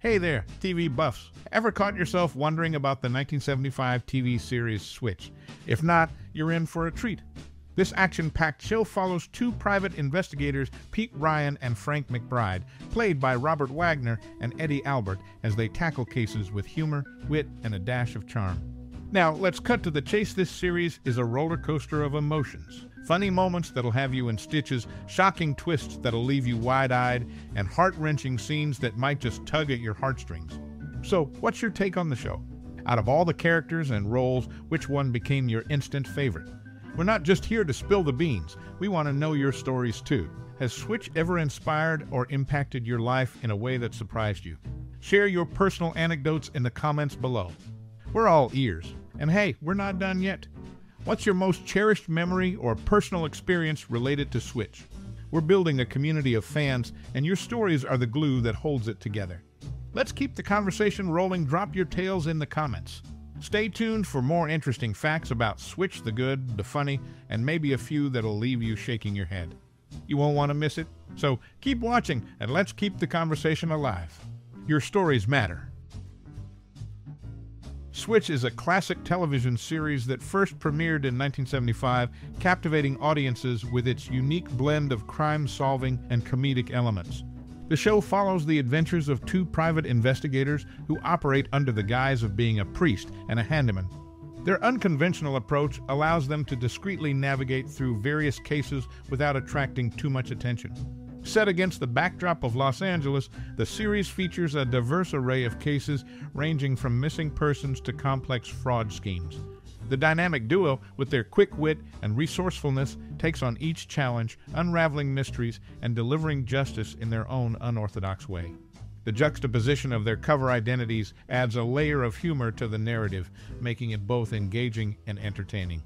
Hey there, TV buffs. Ever caught yourself wondering about the 1975 TV series Switch? If not, you're in for a treat. This action packed show follows two private investigators, Pete Ryan and Frank MacBride, played by Robert Wagner and Eddie Albert, as they tackle cases with humor, wit, and a dash of charm. Now, let's cut to the chase. This series is a roller coaster of emotions. Funny moments that'll have you in stitches, shocking twists that'll leave you wide eyed, and heart wrenching scenes that might just tug at your heartstrings. So, what's your take on the show? Out of all the characters and roles, which one became your instant favorite? We're not just here to spill the beans, we want to know your stories too. Has Switch ever inspired or impacted your life in a way that surprised you? Share your personal anecdotes in the comments below. We're all ears. And hey, we're not done yet. What's your most cherished memory or personal experience related to Switch? We're building a community of fans, and your stories are the glue that holds it together. Let's keep the conversation rolling. Drop your tales in the comments. Stay tuned for more interesting facts about Switch the good, the funny, and maybe a few that'll leave you shaking your head. You won't want to miss it, so keep watching and let's keep the conversation alive. Your stories matter. Switch is a classic television series that first premiered in 1975, captivating audiences with its unique blend of crime solving and comedic elements. The show follows the adventures of two private investigators who operate under the guise of being a priest and a handyman. Their unconventional approach allows them to discreetly navigate through various cases without attracting too much attention. Set against the backdrop of Los Angeles, the series features a diverse array of cases ranging from missing persons to complex fraud schemes. The dynamic duo, with their quick wit and resourcefulness, takes on each challenge, unraveling mysteries and delivering justice in their own unorthodox way. The juxtaposition of their cover identities adds a layer of humor to the narrative, making it both engaging and entertaining.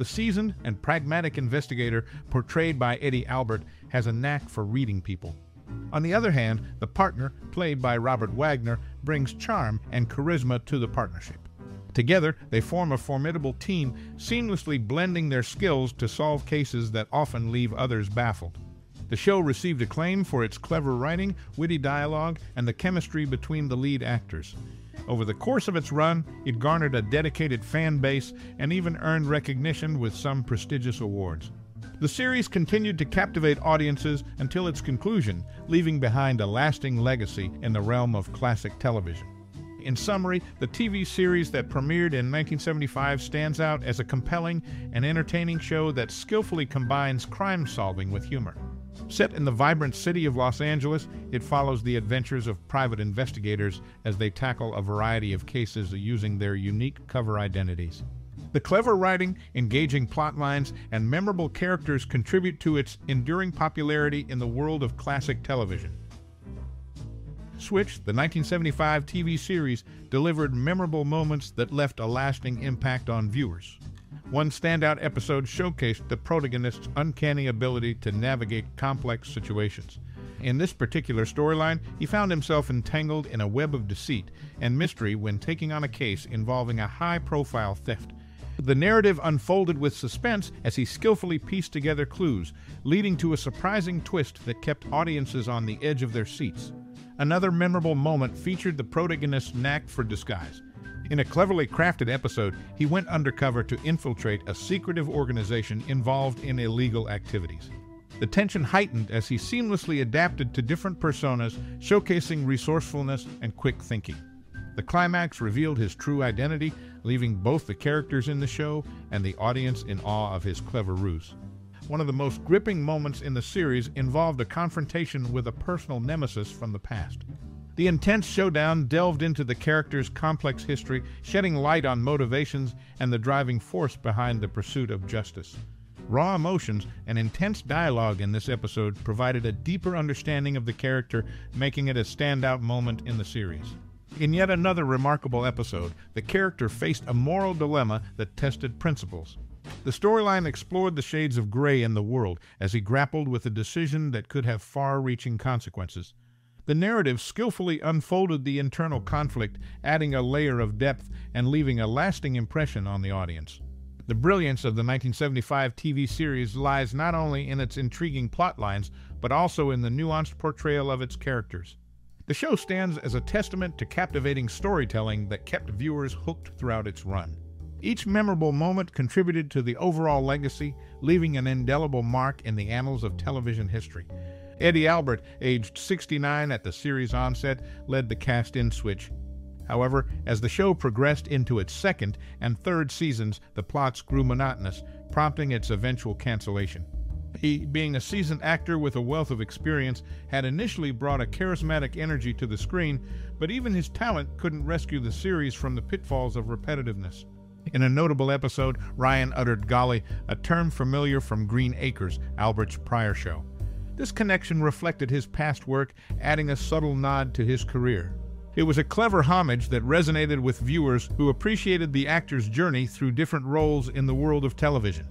The seasoned and pragmatic investigator portrayed by Eddie Albert has a knack for reading people. On the other hand, the partner, played by Robert Wagner, brings charm and charisma to the partnership. Together, they form a formidable team, seamlessly blending their skills to solve cases that often leave others baffled. The show received acclaim for its clever writing, witty dialogue, and the chemistry between the lead actors. Over the course of its run, it garnered a dedicated fan base and even earned recognition with some prestigious awards. The series continued to captivate audiences until its conclusion, leaving behind a lasting legacy in the realm of classic television. In summary, the TV series that premiered in 1975 stands out as a compelling and entertaining show that skillfully combines crime solving with humor. Set in the vibrant city of Los Angeles, it follows the adventures of private investigators as they tackle a variety of cases using their unique cover identities. The clever writing, engaging plot lines, and memorable characters contribute to its enduring popularity in the world of classic television. Switch, the 1975 TV series, delivered memorable moments that left a lasting impact on viewers. One standout episode showcased the protagonist's uncanny ability to navigate complex situations. In this particular storyline, he found himself entangled in a web of deceit and mystery when taking on a case involving a high profile theft. The narrative unfolded with suspense as he skillfully pieced together clues, leading to a surprising twist that kept audiences on the edge of their seats. Another memorable moment featured the protagonist's knack for disguise. In a cleverly crafted episode, he went undercover to infiltrate a secretive organization involved in illegal activities. The tension heightened as he seamlessly adapted to different personas, showcasing resourcefulness and quick thinking. The climax revealed his true identity, leaving both the characters in the show and the audience in awe of his clever ruse. One of the most gripping moments in the series involved a confrontation with a personal nemesis from the past. The intense showdown delved into the character's complex history, shedding light on motivations and the driving force behind the pursuit of justice. Raw emotions and intense dialogue in this episode provided a deeper understanding of the character, making it a standout moment in the series. In yet another remarkable episode, the character faced a moral dilemma that tested principles. The storyline explored the shades of gray in the world as he grappled with a decision that could have far reaching consequences. The narrative skillfully unfolded the internal conflict, adding a layer of depth and leaving a lasting impression on the audience. The brilliance of the 1975 TV series lies not only in its intriguing plot lines, but also in the nuanced portrayal of its characters. The show stands as a testament to captivating storytelling that kept viewers hooked throughout its run. Each memorable moment contributed to the overall legacy, leaving an indelible mark in the annals of television history. Eddie Albert, aged 69 at the series' onset, led the cast in Switch. However, as the show progressed into its second and third seasons, the plots grew monotonous, prompting its eventual cancellation. He, being a seasoned actor with a wealth of experience, had initially brought a charismatic energy to the screen, but even his talent couldn't rescue the series from the pitfalls of repetitiveness. In a notable episode, Ryan uttered golly, a term familiar from Green Acres, Albert's prior show. This connection reflected his past work, adding a subtle nod to his career. It was a clever homage that resonated with viewers who appreciated the actor's journey through different roles in the world of television.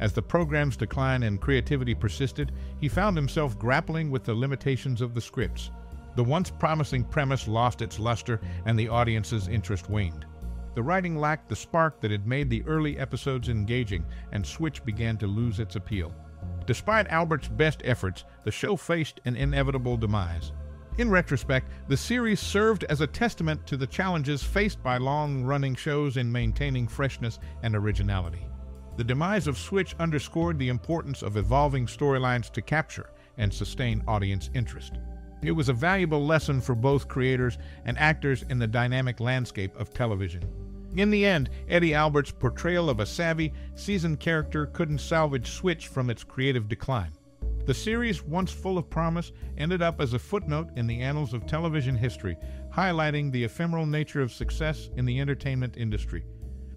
As the program's decline and creativity persisted, he found himself grappling with the limitations of the scripts. The once promising premise lost its luster, and the audience's interest waned. The writing lacked the spark that had made the early episodes engaging, and Switch began to lose its appeal. Despite Albert's best efforts, the show faced an inevitable demise. In retrospect, the series served as a testament to the challenges faced by long-running shows in maintaining freshness and originality. The demise of Switch underscored the importance of evolving storylines to capture and sustain audience interest. It was a valuable lesson for both creators and actors in the dynamic landscape of television. In the end, Eddie Albert's portrayal of a savvy, seasoned character couldn't salvage Switch from its creative decline. The series, once full of promise, ended up as a footnote in the annals of television history, highlighting the ephemeral nature of success in the entertainment industry.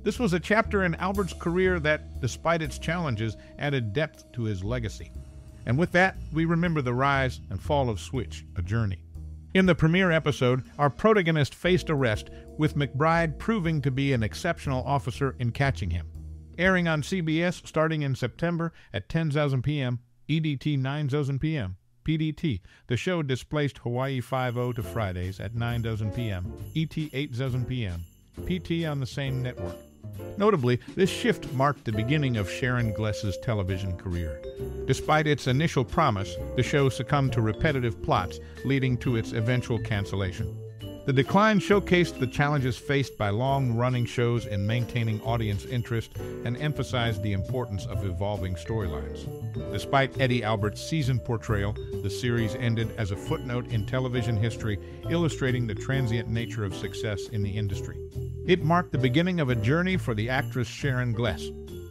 This was a chapter in Albert's career that, despite its challenges, added depth to his legacy. And with that, we remember the rise and fall of Switch, a journey. In the premiere episode, our protagonist faced arrest, with MacBride proving to be an exceptional officer in catching him. Airing on CBS starting in September at 10,000 p.m., EDT 9,000 p.m., PDT. The show displaced Hawaii 5.0 to Fridays at 9,000 p.m., ET 8,000 p.m., PT on the same network. Notably, this shift marked the beginning of Sharon Gless's television career. Despite its initial promise, the show succumbed to repetitive plots, leading to its eventual cancellation. The decline showcased the challenges faced by long-running shows in maintaining audience interest and emphasized the importance of evolving storylines. Despite Eddie Albert's seasoned portrayal, the series ended as a footnote in television history, illustrating the transient nature of success in the industry. It marked the beginning of a journey for the actress Sharon Gless.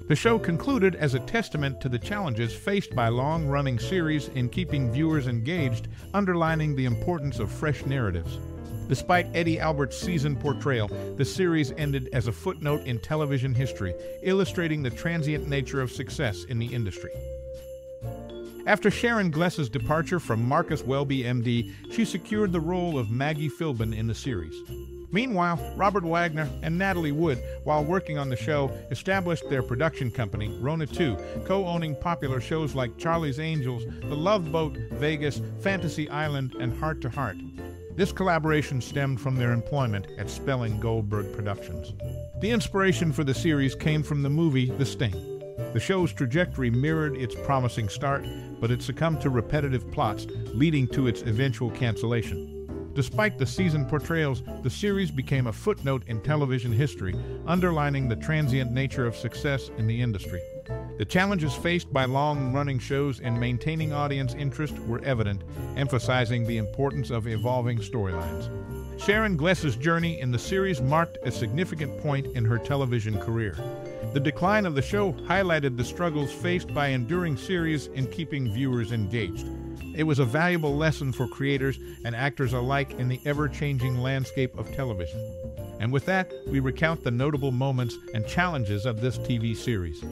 The show concluded as a testament to the challenges faced by long-running series in keeping viewers engaged, underlining the importance of fresh narratives. Despite Eddie Albert's seasoned portrayal, the series ended as a footnote in television history, illustrating the transient nature of success in the industry. After Sharon Gless's departure from Marcus Welby, MD, she secured the role of Maggie Philbin in the series. Meanwhile, Robert Wagner and Natalie Wood, while working on the show, established their production company, Rona 2, co owning popular shows like Charlie's Angels, The Love Boat, Vegas, Fantasy Island, and Heart to Heart. This collaboration stemmed from their employment at Spelling Goldberg Productions. The inspiration for the series came from the movie The Sting. The show's trajectory mirrored its promising start, but it succumbed to repetitive plots, leading to its eventual cancellation. Despite the season portrayals, the series became a footnote in television history, underlining the transient nature of success in the industry. The challenges faced by long-running shows in maintaining audience interest were evident, emphasizing the importance of evolving storylines. Sharon Gless's journey in the series marked a significant point in her television career. The decline of the show highlighted the struggles faced by enduring series in keeping viewers engaged. It was a valuable lesson for creators and actors alike in the ever-changing landscape of television. And with that, we recount the notable moments and challenges of this TV series.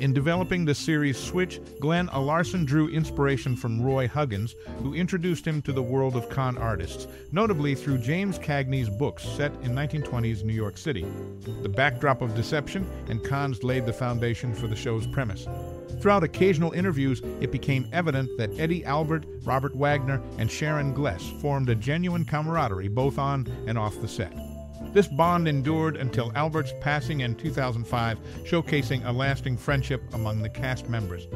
In developing the series Switch, Glen A. Larson drew inspiration from Roy Huggins, who introduced him to the world of con artists, notably through James Cagney's books set in 1920s New York City. The backdrop of deception and cons laid the foundation for the show's premise. Throughout occasional interviews, it became evident that Eddie Albert, Robert Wagner, and Sharon Gless formed a genuine camaraderie both on and off the set. This bond endured until Albert's passing in 2005, showcasing a lasting friendship among the cast members.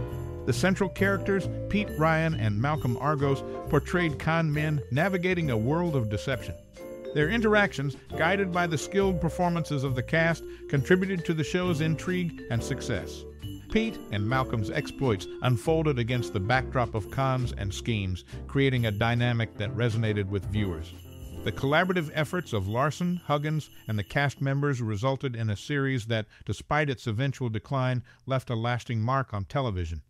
The central characters, Pete Ryan and Malcolm Argos, portrayed con men navigating a world of deception. Their interactions, guided by the skilled performances of the cast, contributed to the show's intrigue and success. Pete and Malcolm's exploits unfolded against the backdrop of cons and schemes, creating a dynamic that resonated with viewers. The collaborative efforts of Larson, Huggins, and the cast members resulted in a series that, despite its eventual decline, left a lasting mark on television.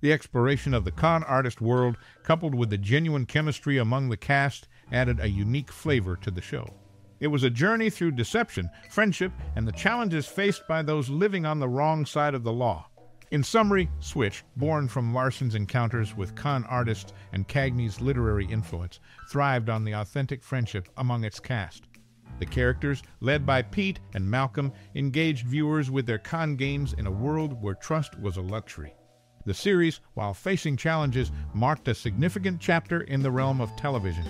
The exploration of the con artist world, coupled with the genuine chemistry among the cast, added a unique flavor to the show. It was a journey through deception, friendship, and the challenges faced by those living on the wrong side of the law. In summary, Switch, born from Larson's encounters with con artists and Cagney's literary influence, thrived on the authentic friendship among its cast. The characters, led by Pete and Malcolm, engaged viewers with their con games in a world where trust was a luxury. The series, while facing challenges, marked a significant chapter in the realm of television.